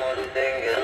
one thing